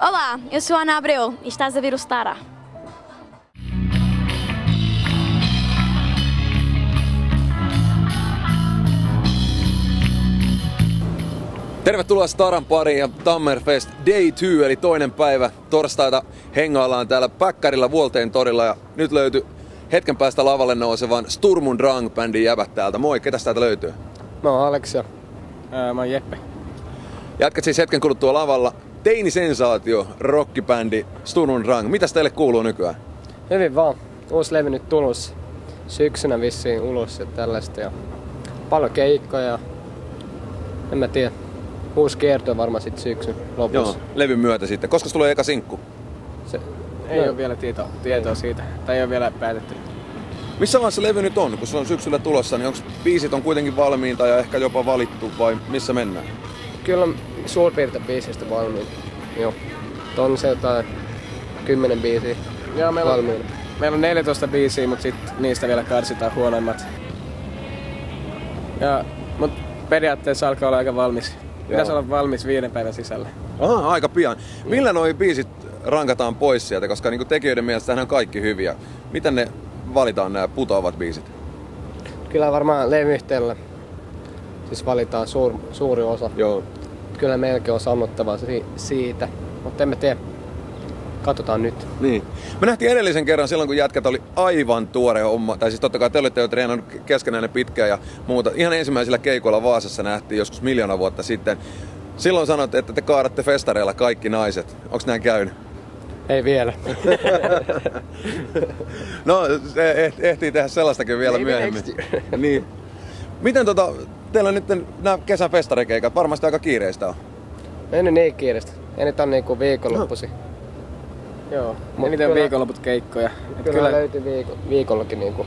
Olá, eu sou a Ana Abreu e estás a ver o Stara. Tervetuloa Staran pariin ja Tammerfest Day 2 eli toinen päivä. Torstaita hengaillaan täällä Päkkärillä Vuolteen torilla ja nyt löytyy hetken päästä lavalle nousevan Sturm und Drang bändin jäbät täältä. Moi, ketä täältä löytyy? Mä oon Alex ja Ää, mä oon Jeppe. Jatkat siis hetken kuluttua lavalla. Teini sensaatio, rockibändi Sturm und Drang. Mitäs teille kuuluu nykyään? hyvin vaan. Uusi levy nyt tulos syksynä vissiin ulos ja tällaista. Ja paljon keikkoja. En mä tiedä. Uusi kierto varmaan sit syksyn lopussa. Joo, levyn myötä sitten. Koska tulee eka sinkku? Se, Ei no, ole vielä tietoa, tietoa siitä. Tai ei ole vielä päätetty. Missä vaiheessa levy nyt on? Kun se on syksyllä tulossa, niin onko biisit on kuitenkin valmiita ja ehkä jopa valittu vai missä mennään? Kyllä on suurin piirtein biisistä valmiin. Joo. On se jotain 10 biisiä Joo, meillä on, valmiina. meillä on 14 biisiä, mutta sit niistä vielä karsitaan huonoimmat. Ja, mut periaatteessa alkaa olla aika valmis. Pitäisi olla valmis viiden päivän sisällä. Aha, aika pian. Millä noi biisit rankataan pois sieltä, koska niinku tekijöiden mielestä ne on kaikki hyviä. Miten ne valitaan nämä putoavat biisit? Kyllä varmaan levyyhtiöllä siis valitaan suur, suuri osa. Joo. Kyllä melkein on sanottavaa si- siitä, mutta emme tiedä. Katsotaan nyt. Niin. Me nähtiin edellisen kerran silloin, kun jätkät oli aivan tuore homma. Tai siis totta kai te olitte jo treenannut keskenään pitkään ja muuta. Ihan ensimmäisillä keikoilla Vaasassa nähtiin joskus miljoona vuotta sitten. Silloin sanoit, että te kaadatte festareilla kaikki naiset. Onko näin käynyt? Ei vielä. No, se eh- ehtii tehdä sellaistakin vielä Maybe myöhemmin. niin. Miten tota, teillä on nyt nämä kesän festarikeikat, varmasti aika kiireistä on. Ei nyt niin kiireistä. Ei nyt on niinku viikonloppusi. Joo. Mut Eniten kyllä- viikonloput keikkoja. Et Kyllä, kyllä löytyy viiko, viikollakin niinku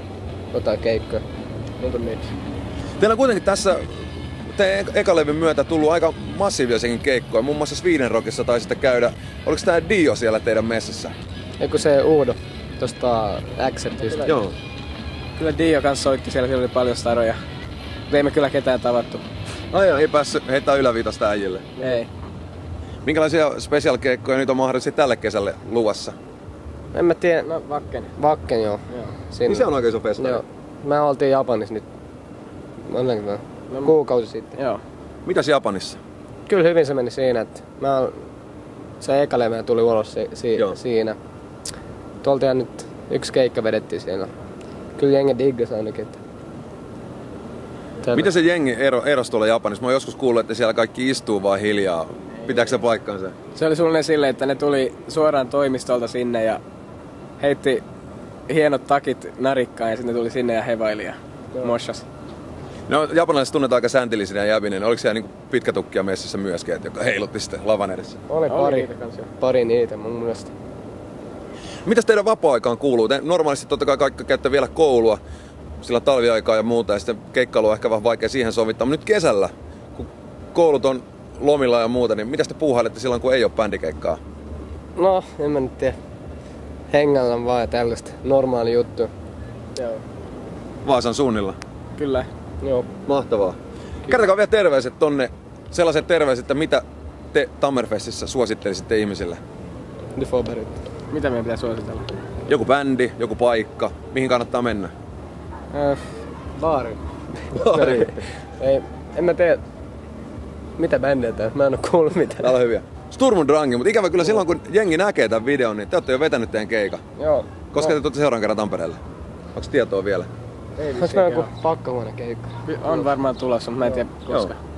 jotain keikkoja. Niin kuin nyt. Teillä on kuitenkin tässä te eka levyn myötä tullut aika massiivisiakin keikkoja. Muun muassa Sweden Rockissa taisitte käydä. Oliko tämä Dio siellä teidän messissä? Eiku se Uudo tosta Acceptista. Joo. Kyllä Dio kanssa soitti siellä, siellä oli paljon staroja. Mut Ei me kyllä ketään tavattu. Ai ei päässyt heittää yläviitosta äijille. Ei. Minkälaisia special-keikkoja nyt on mahdollisesti tälle kesälle luvassa? En mä tiedä. No Vakken. Vakken joo. Joo. Siinä. Niin se on aika iso festari. Joo. Mä oltiin Japanissa nyt. Monenkin mä. No, Kuukausi sitten. Joo. Mitäs Japanissa? Kyllä hyvin se meni siinä, että mä oon, se eka levy tuli ulos si, si, Joo. siinä. Tuolta nyt yksi keikka vedettiin siellä. Kyllä jengi diggas ainakin. Että. Tällä- Miten se jengi ero, erosi tuolla Japanissa? Mä oon joskus kuullut, että siellä kaikki istuu vaan hiljaa. Pitääkö se paikkansa? Se oli suunnilleen silleen, että ne tuli suoraan toimistolta sinne ja heitti hienot takit narikkaan ja sitten ne tuli sinne ja hevaili ja moshas. No, japanilaiset tunnetaan aika sääntillisinä ja jäbinen. Oliko siellä niinku pitkä tukkia messissä myöskin, että joka heilutti sitten lavan edessä? Oli Oli pari, niitä pari niitä mun mielestä. Mitäs teidän vapaa-aikaan kuuluu? Te normaalisti totta kai kaikki käytte vielä koulua, sillä talviaikaa ja muuta, ja sitten keikkailu on ehkä vähän vaikea siihen sovittaa. Mutta nyt kesällä, kun koulut on lomilla ja muuta, niin mitä te puuhailette silloin, kun ei ole bändikeikkaa? No, en mä nyt tiedä. Hengällä vaan ja tällaista. Normaali juttu. Joo. Vaasan suunnilla. Kyllä. Joo. Mahtavaa. Kertokaa vielä terveiset tonne, sellaiset terveiset, että mitä te Tammerfestissä suosittelisitte ihmisille? The Foberit. Mitä meidän pitää suositella? Joku bändi, joku paikka, mihin kannattaa mennä? Äh, baari. Baari. Ei, en mä tiedä. Mitä bändiä tää? Mä en oo kuullut mitään. Täällä on hyviä. Sturm und Drangi, mutta ikävä kyllä silloin kun jengi näkee tämän videon, niin te olette jo vetänyt teidän keikan. Joo. Koska te tuutte seuraavan kerran Tampereelle? Onko tietoa vielä? Ei Onks meillä joku pakkahuone keikka? On varmaan tulossa, mutta mä en tiedä koska. Joo.